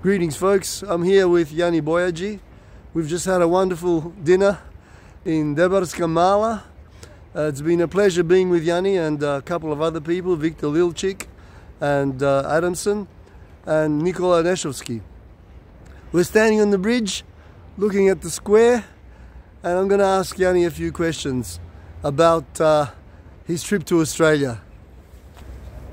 Greetings, folks. I'm here with Yanni Boyaji. We've just had a wonderful dinner in Debarska Mala. Uh, it's been a pleasure being with Yanni and a couple of other people, Viktor Lilchik and uh, Adamson and Nikola Neshovsky. We're standing on the bridge looking at the square and I'm going to ask Yanni a few questions about uh, his trip to Australia.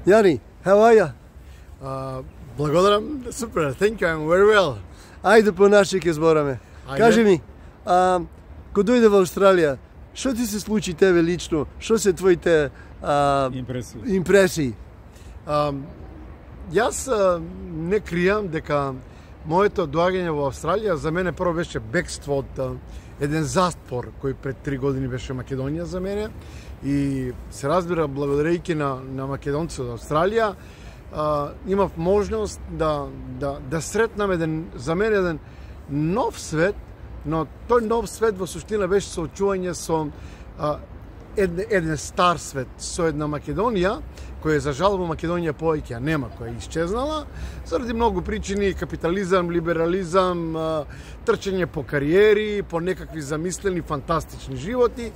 Yanni, how are you? Благодарам, супер, thank you, I'm very well. Ајде по наши ке збораме. Ајде. Кажи ми, а, кога дојде во Австралија, што ти се случи тебе лично? Што се твоите а, Импресија. импресии? А, јас а, не кријам дека моето доаѓање во Австралија за мене прво беше бегство од а, еден застпор кој пред три години беше Македонија за мене и се разбира благодарејќи на на македонци од Австралија а, имав можност да да да сретнам еден за мен еден нов свет, но тој нов свет во суштина беше соочување со а, еден, еден стар свет, со една Македонија која за жал во Македонија повеќе нема, која е исчезнала, заради многу причини, капитализам, либерализам, а, трчање по кариери, по некакви замислени фантастични животи,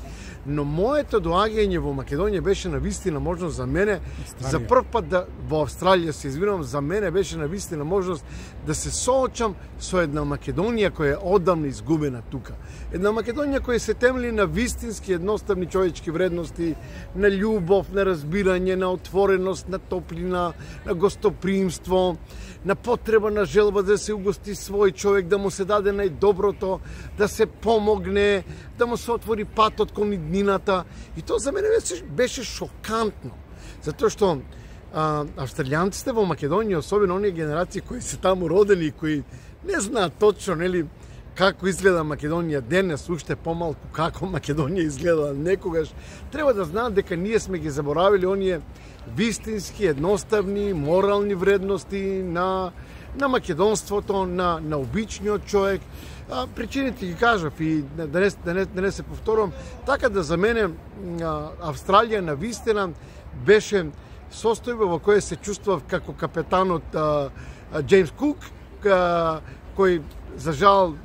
но моето доаѓање во Македонија беше на вистина можност за мене Австралија. за прв пат да во Австралија се извинувам, за мене беше на вистина можност да се соочам со една Македонија која е одамна изгубена тука. Една Македонија која се темели на вистински едноставни човечки вредности, на љубов, на разбирање, на отвореност, на топлина, на гостопримство, на потреба на желба да се угости свој човек, да му се даде најдоброто, да се помогне, да му се отвори патот кон иднината. И тоа за мене беше, беше шокантно. Затоа што а, австралијанците во Македонија, особено оние генерации кои се таму родени и кои не знаат точно, нели, како изгледа Македонија денес, уште помалку како Македонија изгледа некогаш, треба да знаат дека ние сме ги заборавили оние вистински, едноставни, морални вредности на на македонството, на на обичниот човек. А, причините ги кажав и да не, да не, да не се повторувам, така да за мене а, Австралија на вистина беше состојба во која се чувствував како капетанот а, а, Джеймс Кук, а, кој за жал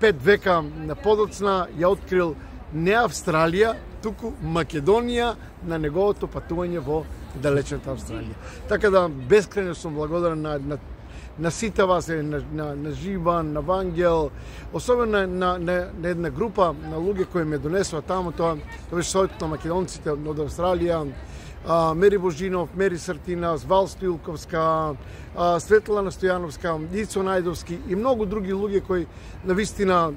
пет века подоцна ја открил не Австралија, туку Македонија на неговото патување во далечната Австралија. Така да бескрајно сум благодарен на, на на сите вас, на, на, на Живан, на Вангел, особено на, на, на, една група на луѓе кои ме донесува таму, тоа, тоа беше сојот на македонците од Австралија, Мери Божинов, Мери Сартина, Вал Стоилковска, а, Светлана Стојановска, Ицо Најдовски и многу други луѓе кои на вистина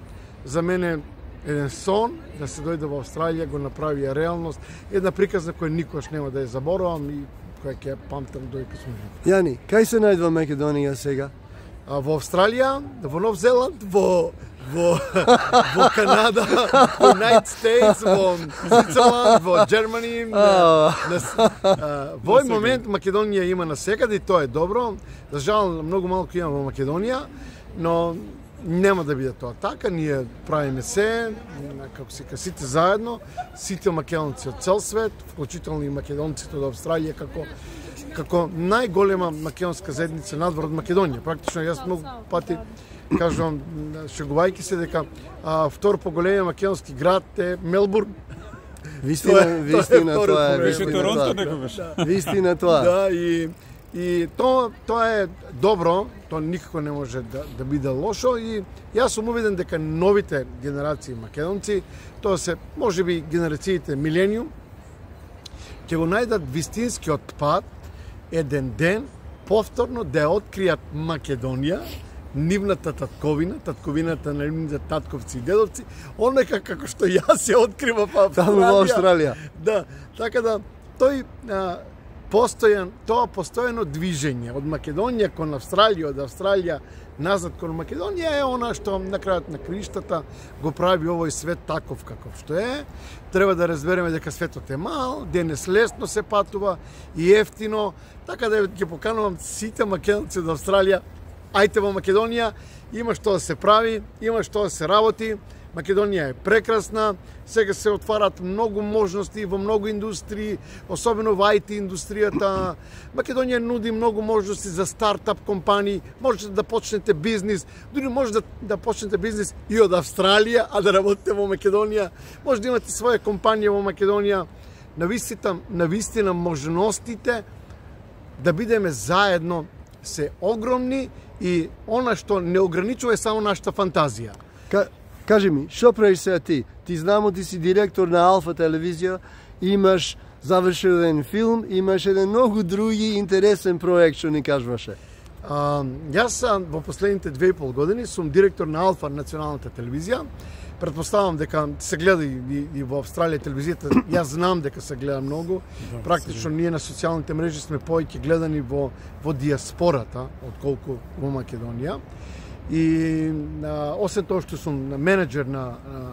за мене еден сон да се дојде во Австралија го направија реалност, една приказна која никогаш нема да ја заборавам и која ќе ја памтам додека сум жив. Јани, кај се најдва Македонија сега? А, во Австралија, во Нов Зеланд, во во во Канада, во United States, во Свицерланд, во Германи. На, на, во овој момент Македонија има на секаде и тоа е добро. За жал многу малку има во Македонија, но нема да биде тоа така. Ние правиме се, како се ка сите заедно, сите македонци од цел свет, вклучително и македонците од Австралија како како најголема македонска заедница надвор од Македонија. Практично јас многу пати кажувам шегувајќи се дека а, втор по големиот македонски град е Мелбурн. Вистина, вистина тоа е. Беше вистина Торонто тоа. некогаш. Вистина тоа. Да, и и тоа тоа е добро, тоа никако не може да да биде лошо и јас сум увиден дека новите генерации македонци, тоа се можеби генерациите милениум ќе го најдат вистинскиот пат еден ден повторно да ја откријат Македонија, нивната татковина, татковината на нивните татковци и дедовци, онека како што јас ја откривав во Таму во Австралија. Да, така да тој а, постојан, тоа постојано движење од Македонија кон Австралија, од Австралија назад кон Македонија е она што на крајот на криштата го прави овој свет таков каков што е. Треба да разбереме дека светот е мал, денес лесно се патува и ефтино, така да ќе поканувам сите македонци од Австралија, ајте во Македонија, има што да се прави, има што да се работи, Македонија е прекрасна, сега се отварат многу можности во многу индустрии, особено во IT индустријата. Македонија нуди многу можности за стартап компании, можете да почнете бизнис, дури може да, да почнете бизнис и од Австралија, а да работите во Македонија. Може да имате своја компанија во Македонија. Навистина, навистина можностите да бидеме заедно се огромни и она што не ограничува е само нашата фантазија. Ка, кажи ми, што правиш сега ти? Ти знамо ти си директор на Алфа телевизија, имаш завршил еден филм, имаш еден многу други интересен проект што ни кажуваше. А, јас во последните две и пол години сум директор на Алфа националната телевизија Предпоставам дека се гледа и, и, и во Австралија телевизијата, јас знам дека се гледа многу. Да, Практично ние на социјалните мрежи сме повеќе гледани во во диаспората отколку во Македонија. И а, освен тоа што сум менеджер на, на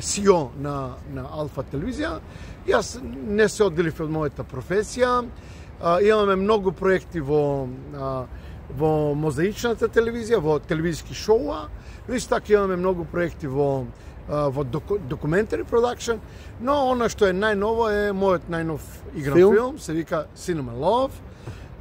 CEO на на Алфа телевизија, јас не се одделив од мојата професија. А, имаме многу проекти во а, во мозаичната телевизија, во телевизиски шоуа, но исто така имаме многу проекти во во документари продакшн, но она што е најново е мојот најнов игран филм, филм се вика Cinema Love.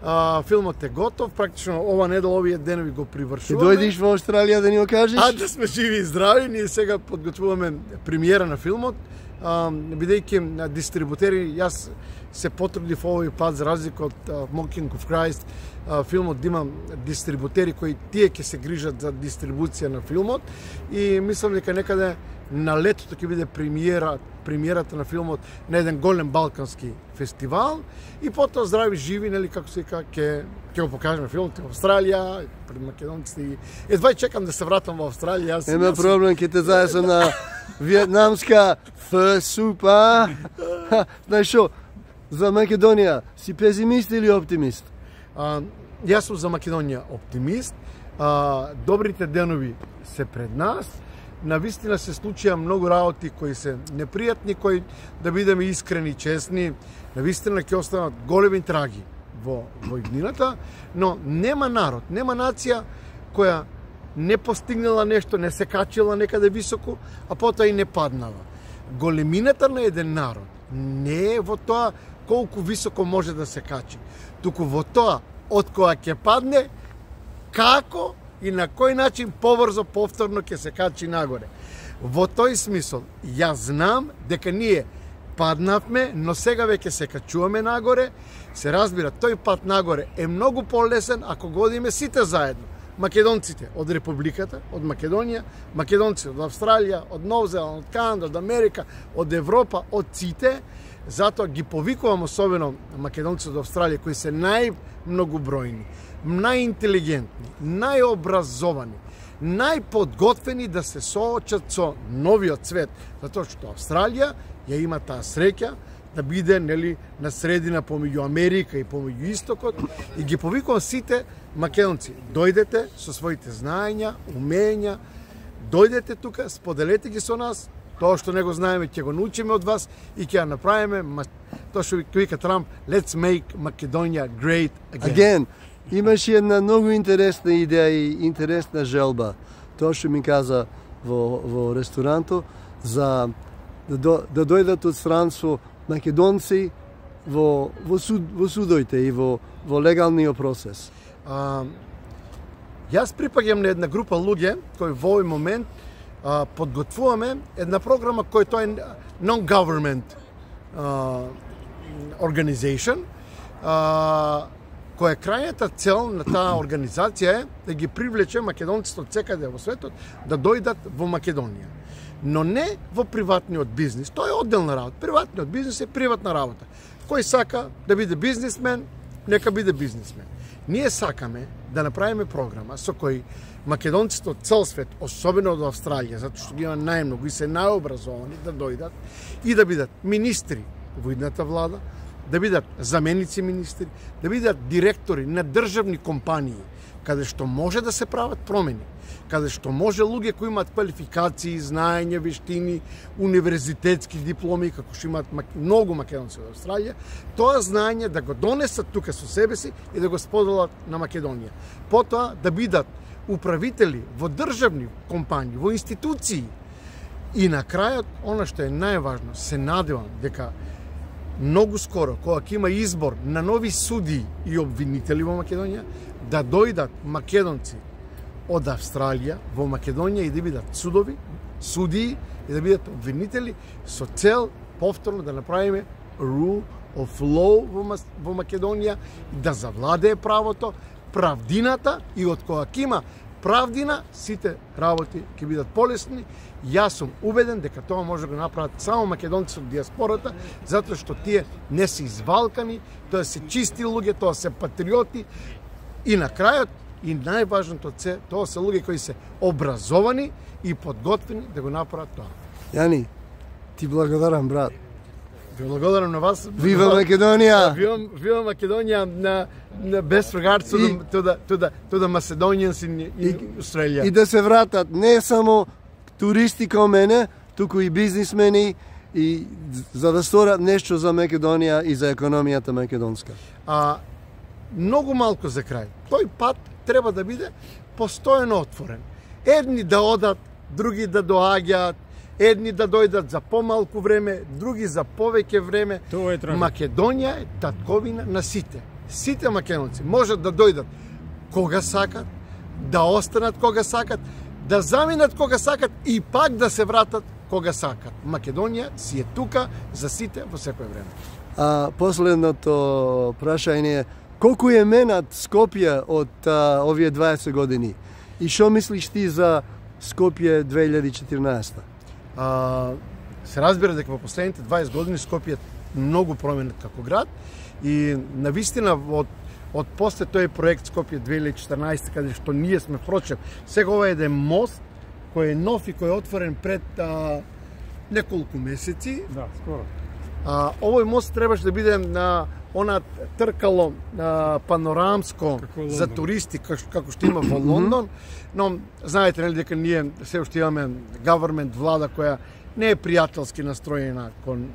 А, филмот е готов, практично ова недела овие денови го привршуваме. Ти дојдиш во Австралија да ни го кажеш? А да сме живи и здрави, ние сега подготвуваме премиера на филмот. А, бидејќи дистрибутери, јас се потрудив овој пат за разлика од uh, Mocking of Christ, uh, филмот да има дистрибутери кои тие ќе се грижат за дистрибуција на филмот и мислам дека некаде на летото ќе биде премиера, премиерата на филмот на еден голем балкански фестивал и потоа здрави живи, нели како се вика, ќе ќе го покажеме филмот во Австралија, пред македонците. Едва чекам да се вратам во Австралија. Јас Нема проблем, ќе те заесам на виетнамска ф супа. Знаеш што, за Македонија си песимист или оптимист? А, јас сум за Македонија оптимист. А, добрите денови се пред нас на вистина се случија многу работи кои се непријатни, кои да бидеме искрени, честни, на вистина ќе останат големи траги во во иднината, но нема народ, нема нација која не постигнала нешто, не се качила некаде високо, а потоа и не паднала. Големината на еден народ не е во тоа колку високо може да се качи, туку во тоа од која ќе падне, како и на кој начин поврзо повторно ќе се качи нагоре. Во тој смисол, јас знам дека ние паднавме, но сега веќе се качуваме нагоре. Се разбира, тој пат нагоре е многу полесен ако го одиме сите заедно. Македонците од Републиката, од Македонија, македонците од Австралија, од Нов Зеланд, од Канада, од Америка, од Европа, од сите, затоа ги повикувам особено македонците од Австралија кои се најмногу бројни најинтелигентни, најобразовани, најподготвени да се соочат со новиот свет, затоа што Австралија ја има таа среќа да биде нели на средина помеѓу Америка и помеѓу Истокот и ги повикувам сите македонци, дојдете со своите знаења, умења, дојдете тука, споделете ги со нас, тоа што не го знаеме ќе го научиме од вас и ќе ја направиме тоа што вика Трамп, let's make Macedonia great again. again. Имаше една многу интересна идеја и интересна желба. Тоа што ми каза во, во ресторанто за да, до, да дојдат од странство македонци во, во, суд, во судоите и во, во легалниот процес. А, јас припаѓам на една група луѓе кои во овој момент а, подготвуваме една програма која тоа е non-government organization а, која крајната цел на таа организација е да ги привлече македонците од секаде во светот да дојдат во Македонија. Но не во приватниот бизнис. Тоа е одделна работа. Приватниот бизнис е приватна работа. Кој сака да биде бизнисмен, нека биде бизнисмен. Ние сакаме да направиме програма со кој македонците од цел свет, особено од Австралија, затоа што ги има најмногу и се најобразовани да дојдат и да бидат министри во идната влада, да бидат заменици министри, да бидат директори на државни компании, каде што може да се прават промени, каде што може луѓе кои имаат квалификации, знаење, вештини, универзитетски дипломи, како што имаат многу македонци во Австралија, тоа знаење да го донесат тука со себе си и да го споделат на Македонија. Потоа да бидат управители во државни компании, во институции, И на крајот, она што е најважно, се надевам дека многу скоро, кога ќе има избор на нови суди и обвинители во Македонија, да дојдат македонци од Австралија во Македонија и да бидат судови, судии и да бидат обвинители со цел повторно да направиме rule of law во, Македонија и да завладее правото, правдината и од кога ќе има правдина, сите работи ќе бидат полесни. Јас сум убеден дека тоа може да го направат само македонци од диаспората, затоа што тие не се извалкани, тоа се чисти луѓе, тоа се патриоти и на крајот и најважното се, тоа се луѓе кои се образовани и подготвени да го направат тоа. Јани, ти благодарам, брат. Ви благодарам на вас. Вива Македонија! Вива, Вива Македонија на, на без to, the, to, the, to the Macedonians in, in Australia. И да се вратат не само туристи као мене, туку и бизнисмени и за да сторат нешто за Македонија и за економијата македонска. А многу малку за крај. Тој пат треба да биде постојано отворен. Едни да одат, други да доаѓаат, едни да дојдат за помалку време, други за повеќе време. Тоа е траги. Македонија е татковина на сите. Сите македонци можат да дојдат кога сакат, да останат кога сакат, да заминат кога сакат и пак да се вратат кога сакат. Македонија си е тука за сите во секое време. А последното прашање е колку е менат Скопје од а, овие 20 години? И што мислиш ти за Скопје 2014? А, се разбира дека во последните 20 години Скопје многу променет како град и на вистина од од после тој проект Скопје 2014 каде што ние сме прочем сега ова е еден мост кој е нов и кој е отворен пред а, неколку месеци Да, скоро. А, овој мост требаше да биде на она тркало а, панорамско за туристи како, што- како што има во Лондон, но знаете нели дека ние се уште имаме government влада која не е пријателски настроена кон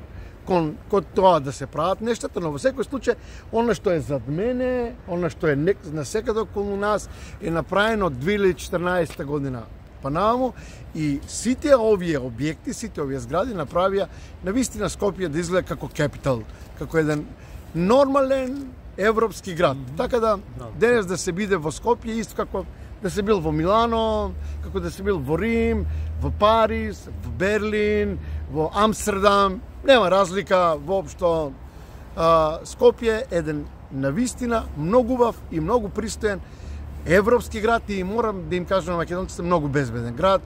кон, кон тоа да се прават нештата, но во секој случај, она што е зад мене, она што е на секаде околу нас, е направено од 2014 година па нааму и сите овие објекти, сите овие згради направија на вистина Скопје да изгледа како капитал, како еден нормален европски град. Така да денес да се биде во Скопје исто како да се бил во Милано, како да се бил во Рим, во Париз, во Берлин, во Амстердам, нема разлика воопшто. А, Скопје е еден навистина многу убав и многу пристоен европски град и морам да им кажам на македонците многу безбеден град.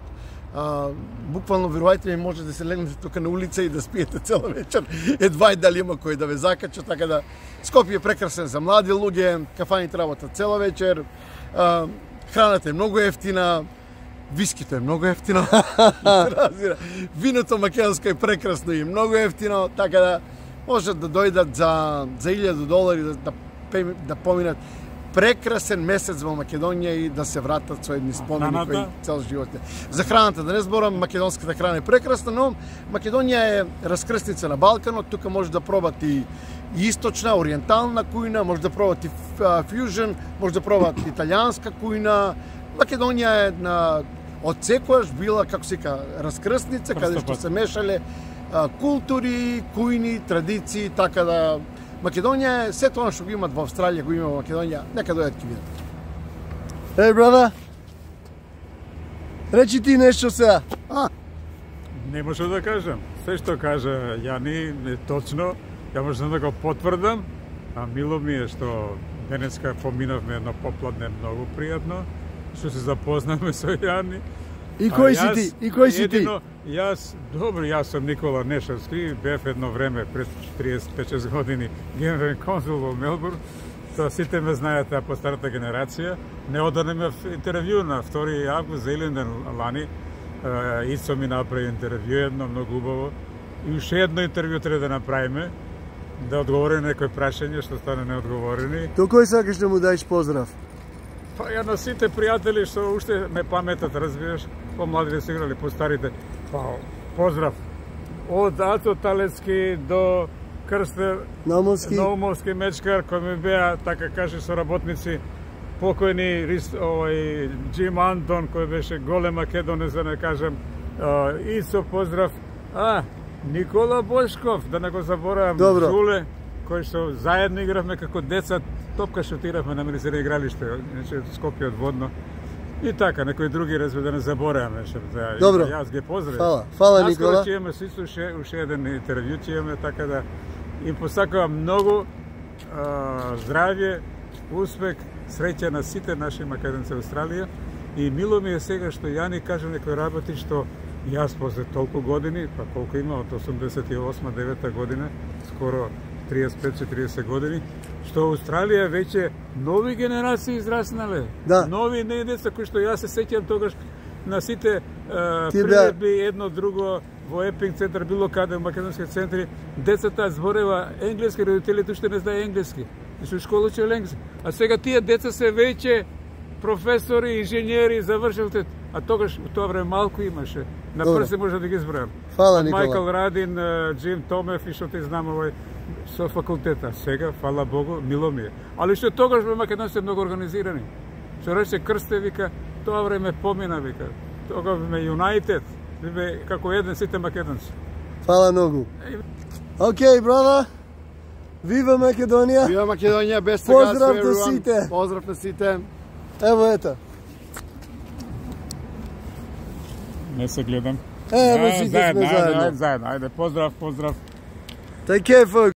А, буквално верувајте ми може да се легнете тука на улица и да спиете цела вечер. Едва и дали има кој да ве закача, така да Скопје е прекрасен за млади луѓе, кафаните работат цела вечер. А, храната е многу ефтина, вискито е многу ефтино. Разбира. Виното македонско е прекрасно и многу ефтино, така да можат да дојдат за за 1000 долари да да, да поминат прекрасен месец во Македонија и да се вратат со едни спомени кои цел живот е. За храната да не зборам, македонската храна е прекрасна, но Македонија е раскрсница на Балканот, тука може да пробат и источна, ориентална кујна, може да пробат и ф- фјужен, може да пробат италијанска кујна. Македонија е на од секојаш била, како се ка, раскрсница, каде што се мешале култури, кујни, традиции, така да Македонија е се тоа што го имат во Австралија, го има во Македонија, нека дојдат ќе видат. Еј, брада, речи ти нешто сега. А, Не може да кажам. Се што кажа Јани е точно. Ја можам да го потврдам. А мило ми е што денеска поминавме едно попладне многу пријатно. Што се запознаме со Јани. И кој си ти? И кој си ти? Јас, добро, јас сум Никола Нешевски, бев едно време пред 35-6 години генерален конзул во Мелбурн. Тоа сите ме знаат а по старата генерација. Не оданемев интервју на 2 август за Илинден лани. Ицо ми направи интервју едно многу убаво. И уште едно интервју треба да направиме да одговори на некои прашања што стане неодговорени. До кој сакаш да му даеш поздрав? Па ја на сите пријатели што уште ме паметат, разбираш, помладите се играли, постарите. Па, поздрав. Од Ацо Талецки до Крстер Наумовски? Наумовски мечкар, кој ми беа, така каже, соработници, покојни Рис, овој, Джим Антон, кој беше голем македонец, да не кажем, и со поздрав, а, Никола Бошков, да не го заборавам, Добро. Жуле, кој што заедно игравме како деца, топка шутиравме на Милисере игралиште, значи Скопје од водно. И така, некои други разбе да не забораваме што да, Добро. јас ги поздравам. Фала. Фала, Наскоро Никола. ќе имаме со исто ше, уште еден интервју ќе имаме, така да им посакувам многу а, здравје, успех, среќа на сите наши македонци во Австралија. И мило ми е сега што Јани кажа некои работи што јас после толку години, па колку има од 88-9 година, скоро 35-40 години, што Австралија веќе нови генерации израснале. Да. Нови не деца кои што јас се сеќам тогаш на сите беа- приредби едно друго во Епинг центар, било каде во македонски центри, децата зборева енглески, родителите уште не знае енглески. И со школа учел енглески. А сега тие деца се веќе професори, инженери, завршилте. А тогаш, во тоа време малку имаше. На прси може да ги збројам. Фала, Никола. Майкл Радин, Джим Томев и што ти знам овој со факултета. Сега, фала Богу, мило ми е. Али што тогаш бе македонците многу организирани. Што рече Крсте, вика, тоа време помина, вика. Тога бе Юнайтед, бе како еден сите македонци. Фала многу. Океј, брада. Вива Македонија. Вива Македонија, без Поздрав до сите. Поздрав на сите. Ево ето. Не се гледам. Ево Да, сите заедно, сме ајде, заедно. ајде, заедно, ајде, поздрав, поздрав. Take care, folks.